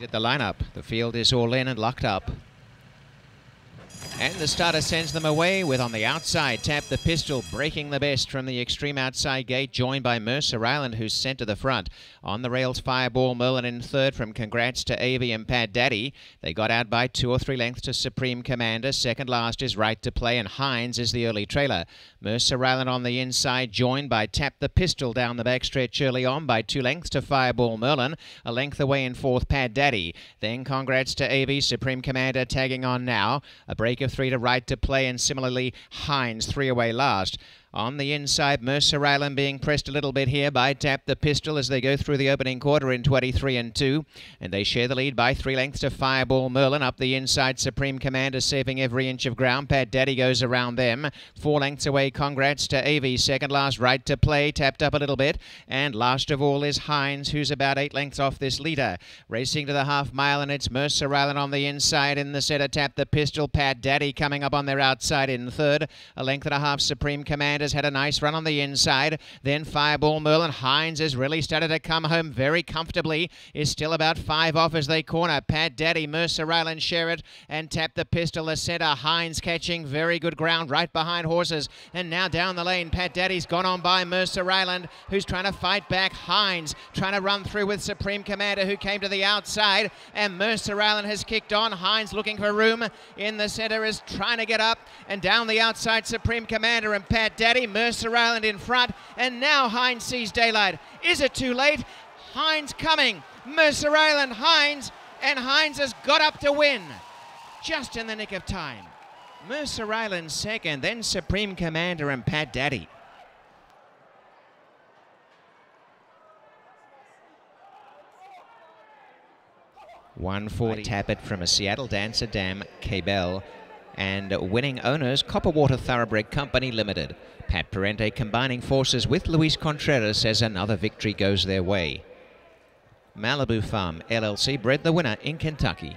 At the lineup, the field is all in and locked up. And the starter sends them away with on the outside tap the pistol, breaking the best from the extreme outside gate, joined by Mercer Island, who's sent to the front. On the rails, Fireball Merlin in third from Congrats to Avi and Pat Daddy. They got out by two or three lengths to Supreme Commander. Second last is Right to Play, and Hines is the early trailer. Mercer Island on the inside, joined by Tap the Pistol down the backstretch early on by two lengths to Fireball Merlin. A length away in fourth, Pat Daddy. Then Congrats to Avi, Supreme Commander tagging on now. A break of three to right to play, and similarly Hines three away last. On the inside, Mercer Island being pressed a little bit here by Tap the Pistol as they go through the opening quarter in 23 and 2. And they share the lead by three lengths to Fireball Merlin. Up the inside, Supreme Commander saving every inch of ground. Pat Daddy goes around them. Four lengths away, congrats to Avi. Second last, right to play, tapped up a little bit. And last of all is Hines, who's about eight lengths off this leader. Racing to the half mile, and it's Mercer Island on the inside in the centre. Tap the Pistol. Pat Daddy coming up on their outside in third. A length and a half, Supreme Commander has had a nice run on the inside. Then Fireball Merlin Hines has really started to come home very comfortably. Is still about five off as they corner. Pat Daddy, Mercer Island, Sherrod, and tap the pistol. The centre. Hines catching very good ground right behind horses. And now down the lane, Pat Daddy's gone on by Mercer Island, who's trying to fight back. Hines trying to run through with Supreme Commander, who came to the outside. And Mercer Island has kicked on. Hines looking for room in the centre is trying to get up. And down the outside, Supreme Commander and Pat Daddy. Mercer Mercer Island in front, and now Hines sees daylight. Is it too late? Hines coming. Mercer Island, Hines, and Hines has got up to win. Just in the nick of time. Mercer Island second, then Supreme Commander and Pat Daddy. One forty Tapit from a Seattle Dancer, Dam Cabell and winning owners Copperwater Thoroughbred Company Limited. Pat Parente combining forces with Luis Contreras as another victory goes their way. Malibu Farm LLC bred the winner in Kentucky.